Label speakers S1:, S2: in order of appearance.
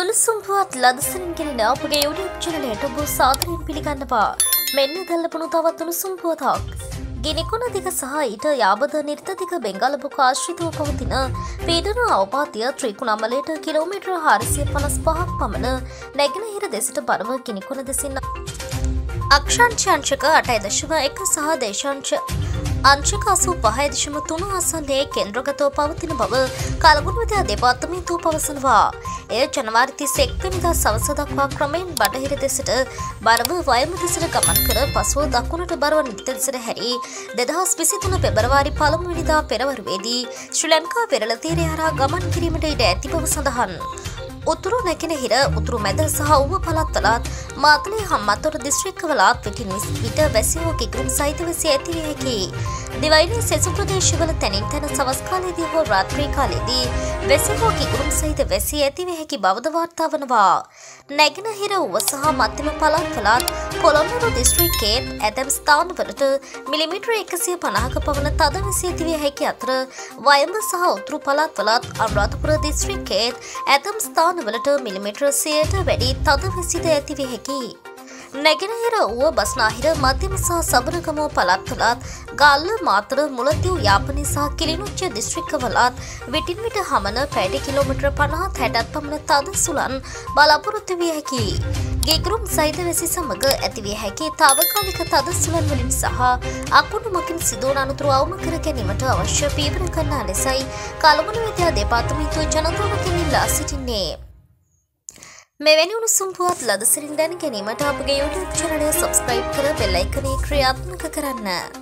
S1: උණුසුම් පුවත් ලදසනින් කෙනෙන අපගේ යුඩියුබ් චනලයට ඔබ සාදරයෙන් පිළිගන්නවා මෙන්න දැල්ලපුණු තවත් උණුසුම් පුවතක්. ගෙනෙකුණ දික සහ ඊට යාබද නිර්තතික බෙංගලපු කාශ්‍රිතව පවතින පීඩන අවපාතිය ත්‍රීකුණම්මලට කිලෝමිට්‍ර හාරිසිය පනස් පහක් පමණ නැගෙනහිර දෙසට බරව ගෙනෙකුණ දෙසින්න. අක්ෂංචංශක අටයි දශම එක සහ දේශංච අංශක අසූ පහයිදිශම තුන අසන්නේ කෙන්ද්‍රගතව පවතින බව කලගුණවිදයා දෙපාර්තමේන්තුව පවසනවා. එය ජනවාරිති සෙක්වනිදා සවස දක්වා ක්‍රමයෙන් බටහිර දෙසට බරව වයම දෙසට ගමන් කර පසුව දක්ුණට බරව නිත දෙසට හැරි දෙදහස් විසිතුන පෙබරවාරි පළමුවිනිදා පෙරවරුවේදී ශ්‍රී ලංකා පෙරලතීරය හරහා ගමන් කිරීමට ඉඩ ඇති බව සඳහන්. උතුරු නැගෙනහිර උතුරු මැද සහ උව පළත්වලත් මාතලේ හම්මත්තොට දිස්ත්‍රික්කවලාත් විටින් විට වැසිහෝ කිකරුම් සහිත වැසි ඇතිවිය හැකි. දිවයිනේ සෙසු ප්‍රදේශවල තැනින් තැන සවස් කාලයේදී හෝ රාත්‍රී කාලයේදී වැසිහෝ කිකරුම් සහිත වැසි ඇතිවිය හැකි බවද වාර්තා වනවා. නැගෙනහිර උව සහ මධ්‍යම පළත්වලත් පොළොන්නරු දිස්ත්‍රික්කයේ ඇතැම් ස්ථානවලට මිලිමිටර එකසිය පණහක පවන තද වැසි ඇතිවිය හැකි අතර වයඹ සහ උතුරු පළත්වලත් අනුරාධපුර දිස්ත්‍රික්කයේත් ඇතම් ස්ථානවලට මිලිමිටර සියයට වැඩි තද වැසිද ඇතිවිය හැකි. නැගෙනහිර වුව බස්නාහිර මධ්‍යම සහ සබරගමෝ පළත්වලත් ගල්ල මාතර මුලතිව් යාපනය සහ කිලිනුච්ච දිස්ත්‍රික්කවලත් විටින් විට හමන පැඩි කිලෝමිට්‍ර පණහත් හැටත් පමණ තද සුලන් බලාපොරොත්තු විය හැකි. ගෙගරුම් සයිද වැසි සමඟ ඇතිවිය හැකි තාවකාලික තද සුලන් වලින් සහ අකුණු මකින් සිදුවන අනතුරු අවම කර ගැනීමට අවශ්‍ය පීවර කරන්නා ලෙසයි කළමන විද්‍යා දෙපාර්තමේන්තුව ජනතාවකින් ඉල්ලා සිටින්නේ. මෙවැනි උණුසුම් පුවත් ලදසරින් දැන ගැනීමට අපගේ YouTube චැනලය සබස්ක්‍රයිබ් කර බෙල් අයිකනේ ක්‍රියාත්මක කරන්න.